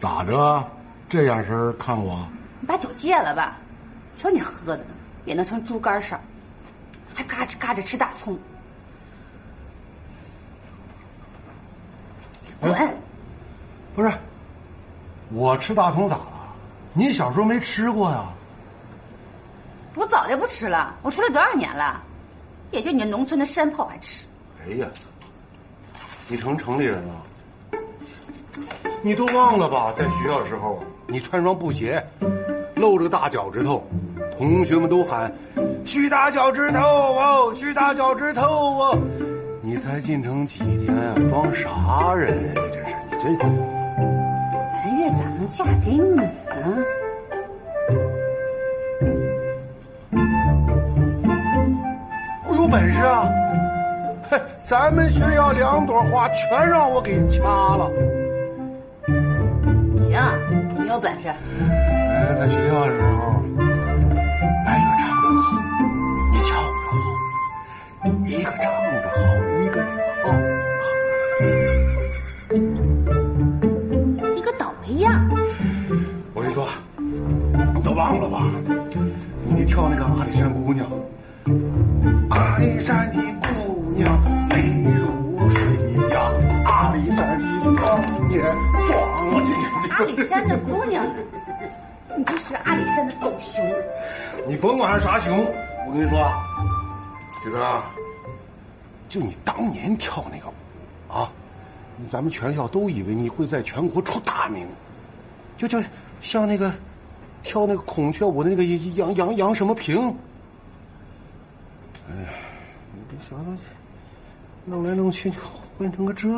咋着？这眼神看我？你把酒戒了吧？瞧你喝的，也能成猪肝色，还嘎吱嘎吱吃大葱。滚！不是，我吃大葱咋了？你小时候没吃过呀？我早就不吃了，我出来多少年了，也就你这农村的山炮还吃。哎呀，你成城里人了？你都忘了吧？在学校时候，你穿双布鞋，露着大脚趾头，同学们都喊“徐大脚趾头哦，徐大脚趾头哦”。你才进城几天啊？装啥人呀？你这是你这，蓝月咋能嫁给你呢？我有本事啊！嘿，咱们学校两朵花全让我给掐了。有本事。哎，在学校的时候，白个唱得好，你跳的好，一个唱的好，一个跳好。你个倒霉样！我跟你说，你都忘了吧？你跳那个阿里山姑娘，山的姑娘，你就是阿里山的狗熊。你甭管是啥熊，我跟你说，这个，就你当年跳那个舞啊，咱们全校都以为你会在全国出大名，就就像那个。跳那个孔雀舞的那个杨杨杨什么平，哎呀，你这小子弄来弄去混成个这，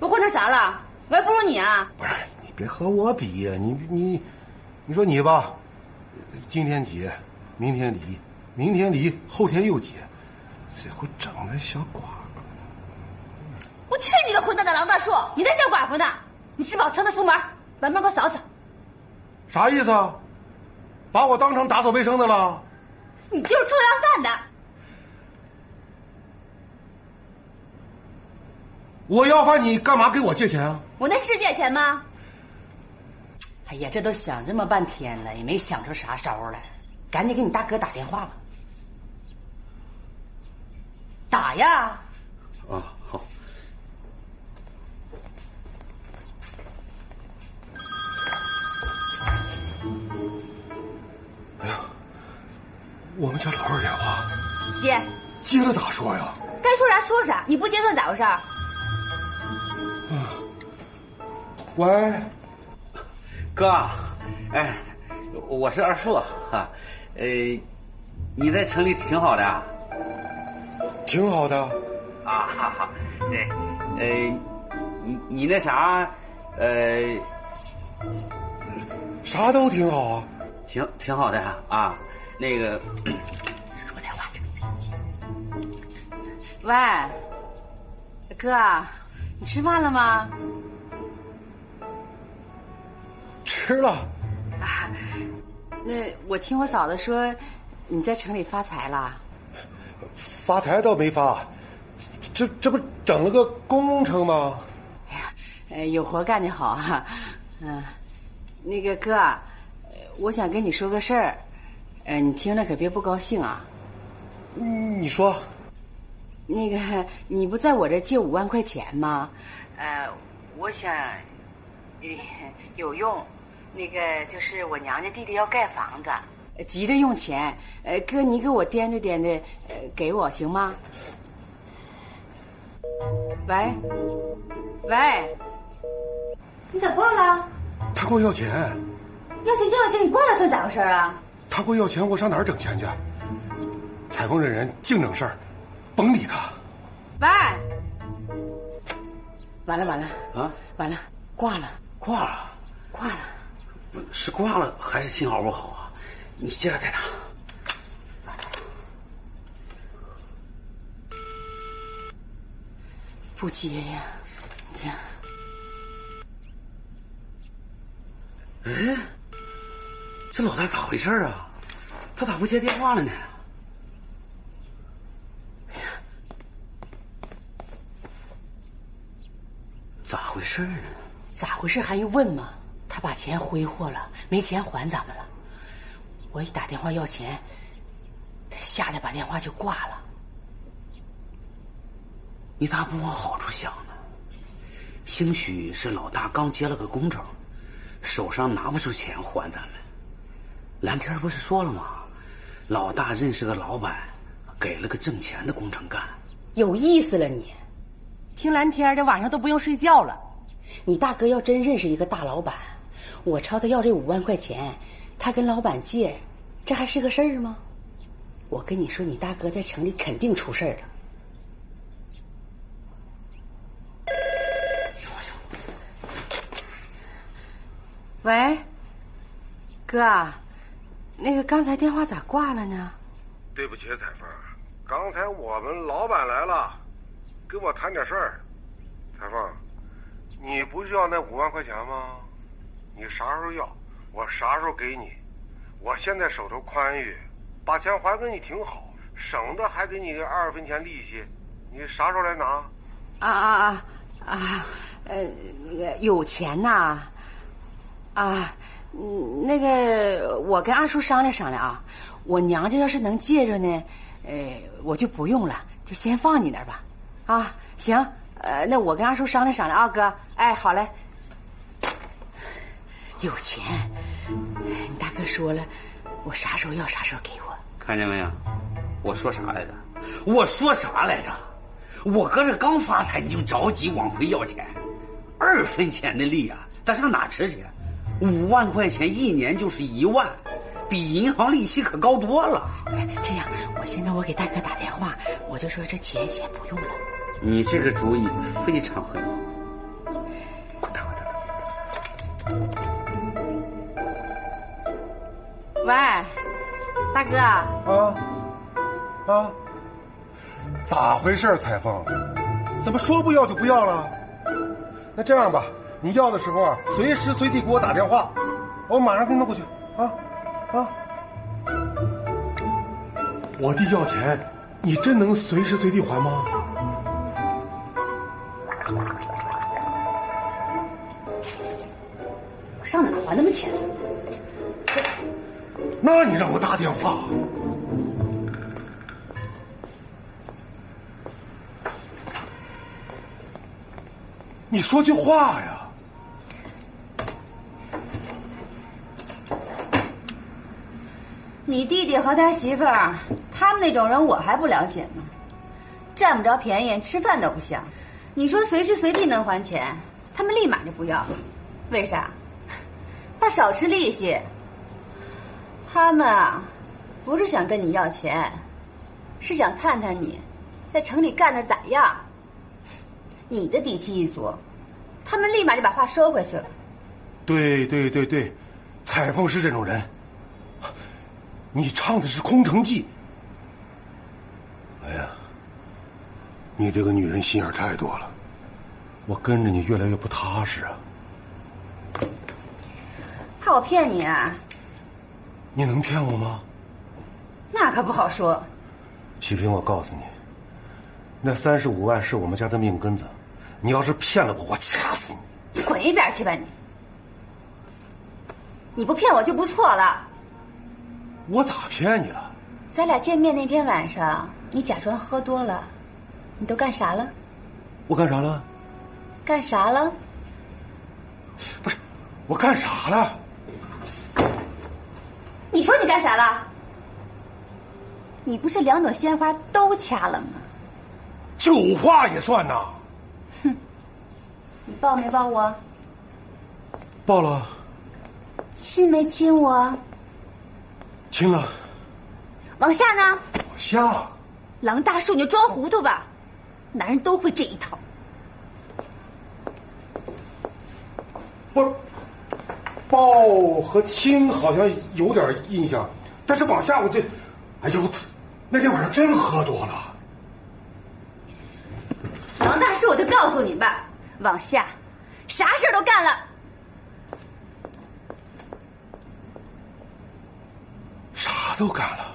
我混成啥了？我还不如你啊！不是你别和我比呀，你你你说你吧，今天结，明天离，明天离，后天又结，最后整的小寡妇。我去你个混蛋的郎大树！你才小寡妇呢！你吃饱撑的出门，把门给我扫扫。啥意思啊？把我当成打扫卫生的了？你就是臭要饭的！我要饭，你干嘛给我借钱啊？我那是借钱吗？哎呀，这都想这么半天了，也没想出啥招来，赶紧给你大哥打电话吧。打呀！啊，好。哎呀，我们家老二电话，接，接了咋说呀？该说啥说啥，你不接算咋回事？啊，喂，哥，哎，我是二硕哈，呃，你在城里挺好的啊？挺好的。啊哈哈，对，呃，你你那啥，呃，啥都挺好啊。挺挺好的啊，那个说点话，喂，哥，你吃饭了吗？吃了。啊，那我听我嫂子说，你在城里发财了。发财倒没发，这这不整了个工程吗？哎呀，呃，有活干就好啊。嗯，那个哥。我想跟你说个事儿，呃，你听了可别不高兴啊。你说，那个你不在我这借五万块钱吗？呃，我想，有用。那个就是我娘家弟弟要盖房子，急着用钱。呃，哥，你给我掂着掂着，呃，给我行吗？喂，喂，你咋挂了？他给我要钱。要钱就要钱，你挂了算咋回事啊？他给我要钱，我上哪儿整钱去？采风这人净整事儿，甭理他。喂，完了完了啊！完了，挂了，挂了，挂了。是挂了还是信号不好啊？你接着再打。不接呀，天！哎。这老大咋回事啊？他咋不接电话了呢？哎呀，咋回事呢？咋回事还用问吗？他把钱挥霍了，没钱还咱们了。我一打电话要钱，他吓得把电话就挂了。你咋不往好处想呢？兴许是老大刚接了个工程，手上拿不出钱还咱们。蓝天不是说了吗？老大认识个老板，给了个挣钱的工程干。有意思了你，听蓝天的晚上都不用睡觉了。你大哥要真认识一个大老板，我朝他要这五万块钱，他跟老板借，这还是个事儿吗？我跟你说，你大哥在城里肯定出事儿了。喂，哥，那个刚才电话咋挂了呢？对不起，彩凤，刚才我们老板来了，跟我谈点事儿。彩凤，你不是要那五万块钱吗？你啥时候要，我啥时候给你。我现在手头宽裕，把钱还给你挺好，省得还给你个二分钱利息。你啥时候来拿？啊啊啊啊！呃，那个有钱呐。啊，嗯，那个我跟二叔商量商量啊，我娘家要是能借着呢，呃，我就不用了，就先放你那儿吧。啊，行，呃，那我跟二叔商量商量啊，哥，哎，好嘞。有钱，你大哥说了，我啥时候要啥时候给我。看见没有？我说啥来着？我说啥来着？我哥这刚发财你就着急往回要钱，二分钱的利啊，咱上哪吃去？五万块钱一年就是一万，比银行利息可高多了。这样，我现在我给大哥打电话，我就说这钱先不用了。你这个主意非常很好。滚蛋，滚蛋！喂，大哥。啊啊！咋回事，彩凤？怎么说不要就不要了？那这样吧。你要的时候啊，随时随地给我打电话，我马上给你弄过去。啊啊！我弟要钱，你真能随时随地还吗？我上哪还那么钱？那你让我打电话？你说句话呀！你弟弟和他媳妇儿，他们那种人我还不了解吗？占不着便宜，吃饭都不香。你说随时随地能还钱，他们立马就不要。为啥？怕少吃利息。他们啊，不是想跟你要钱，是想探探你，在城里干的咋样。你的底气一足，他们立马就把话收回去了。对对对对，彩凤是这种人。你唱的是空城计。哎呀，你这个女人心眼太多了，我跟着你越来越不踏实啊！怕我骗你啊？你能骗我吗？那可不好说。许平，我告诉你，那三十五万是我们家的命根子，你要是骗了我，我掐死你你！滚一边去吧你！你不骗我就不错了。我咋骗你了？咱俩见面那天晚上，你假装喝多了，你都干啥了？我干啥了？干啥了？不是，我干啥了？你说你干啥了？你不是两朵鲜花都掐了吗？酒话也算呐？哼，你抱没抱我？抱了。亲没亲我？亲了，往下呢？往下，狼大叔，你就装糊涂吧，男人都会这一套。不，抱和青好像有点印象，但是往下我这，哎呦，那天晚上真喝多了。王大师，我就告诉你吧，往下，啥事都干了。啥都干了。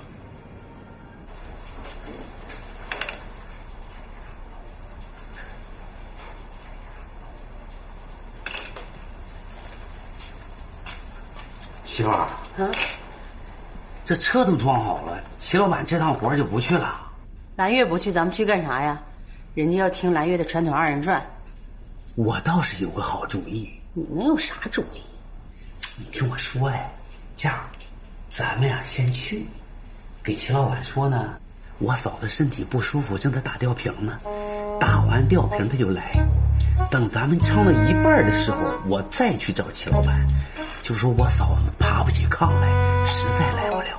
媳妇儿，这车都装好了，齐老板这趟活儿就不去了。蓝月不去，咱们去干啥呀？人家要听蓝月的传统二人转，我倒是有个好主意，你能有啥主意？你听我说呀，这样，咱们呀先去，给齐老板说呢，我嫂子身体不舒服，正在打吊瓶呢，打完吊瓶他就来。等咱们唱到一半的时候，我再去找齐老板，就说我嫂子爬不起炕来，实在来不了。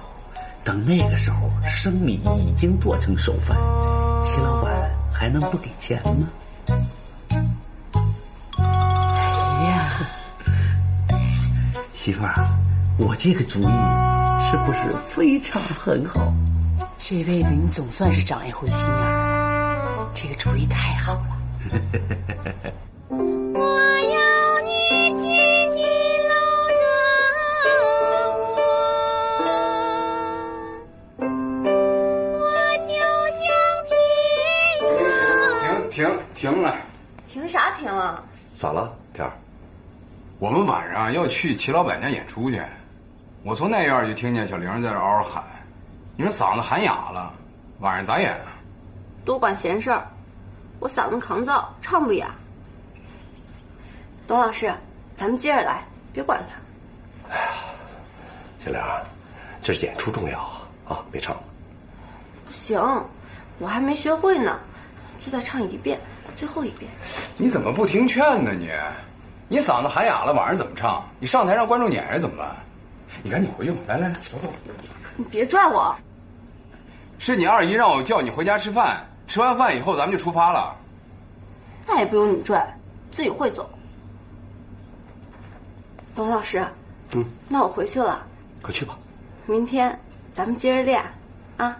等那个时候，生米已经做成熟饭，齐老板还能不给钱吗？哎呀，媳妇儿，我这个主意是不是非常很好？这辈子你总算是长一回心眼了，这个主意太好了。停了！停啥停啊？咋了，天儿？我们晚上要去齐老板家演出去，我从那院就听见小玲在这嗷嗷喊，你说嗓子喊哑了，晚上咋演啊？多管闲事儿，我嗓子抗燥，唱不哑。董老师，咱们接着来，别管他。哎呀小玲儿，这是演出重要啊！啊，别唱了。不行，我还没学会呢，就再唱一遍，最后一遍。你怎么不听劝呢你？你嗓子喊哑了，晚上怎么唱？你上台让观众撵着怎么办？你赶紧回去吧，来来来，走走。你别拽我，是你二姨让我叫你回家吃饭，吃完饭以后咱们就出发了。那也不用你拽，自己会走。董老师，嗯，那我回去了，快去吧。明天咱们接着练，啊。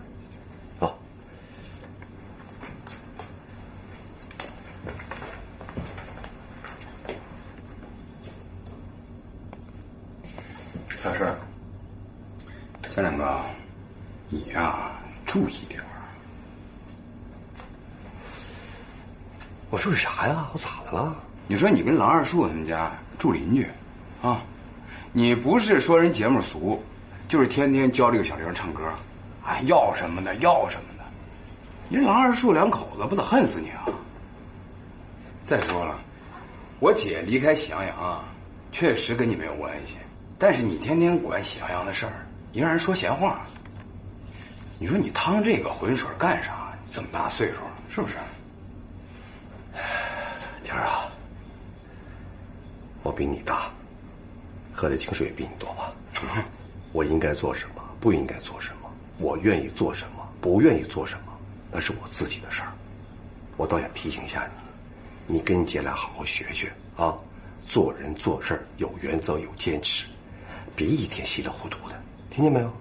小两哥，你呀、注意点儿。我说是啥呀？我咋的了？你说你跟郎二树他们家住邻居，啊，你不是说人节目俗，就是天天教这个小玲唱歌，哎，要什么的要什么的，人郎二树两口子不得恨死你啊！再说了，我姐离开喜羊羊啊，确实跟你没有关系，但是你天天管喜羊羊的事儿，你让人说闲话，你说你趟这个浑水干啥？这么大岁数了，是不是？天儿啊，我比你大，喝的清水也比你多吧？我应该做什么，不应该做什么，我愿意做什么，不愿意做什么，那是我自己的事儿。我倒想提醒一下你，你跟你姐俩好好学学啊，做人做事有原则有坚持，别一天稀里糊涂的，听见没有？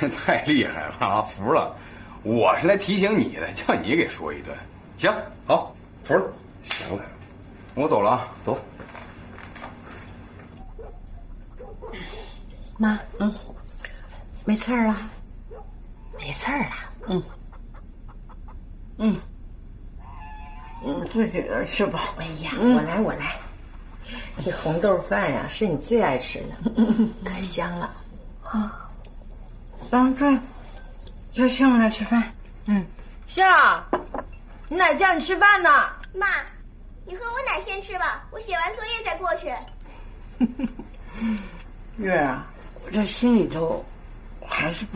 这太厉害了啊！服了，我是来提醒你的，叫你给说一顿。行，好，服了，行了，我走了啊，走。妈，嗯，没刺儿了？没刺儿了。嗯，嗯，嗯，自己的吃吧。哎呀，我来，我来。这红豆饭呀，是你最爱吃的，可香了。啊，咱这叫杏儿来吃饭。嗯，杏儿，你奶叫你吃饭呢。妈，你和我奶先吃吧，我写完作业再过去。月儿啊，我这心里头还是不。